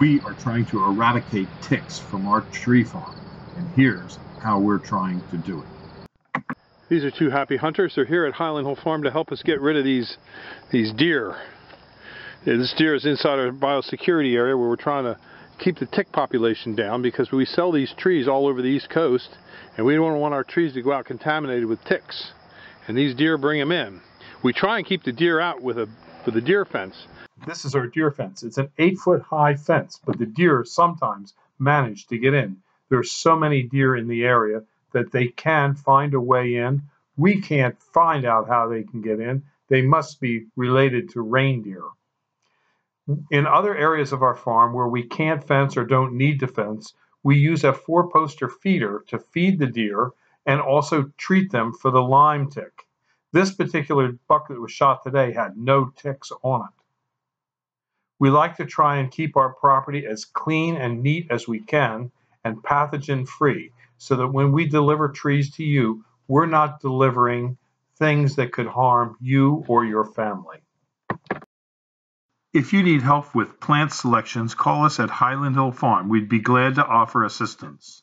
We are trying to eradicate ticks from our tree farm, and here's how we're trying to do it. These are two happy hunters. They're here at Highland Hill Farm to help us get rid of these these deer. This deer is inside our biosecurity area where we're trying to keep the tick population down because we sell these trees all over the east coast and we don't want our trees to go out contaminated with ticks. And these deer bring them in. We try and keep the deer out with a with a deer fence. This is our deer fence. It's an eight foot high fence, but the deer sometimes manage to get in. There's so many deer in the area that they can find a way in. We can't find out how they can get in. They must be related to reindeer. In other areas of our farm where we can't fence or don't need to fence, we use a four poster feeder to feed the deer and also treat them for the Lyme tick. This particular buck that was shot today had no ticks on it. We like to try and keep our property as clean and neat as we can and pathogen free so that when we deliver trees to you, we're not delivering things that could harm you or your family. If you need help with plant selections, call us at Highland Hill Farm. We'd be glad to offer assistance.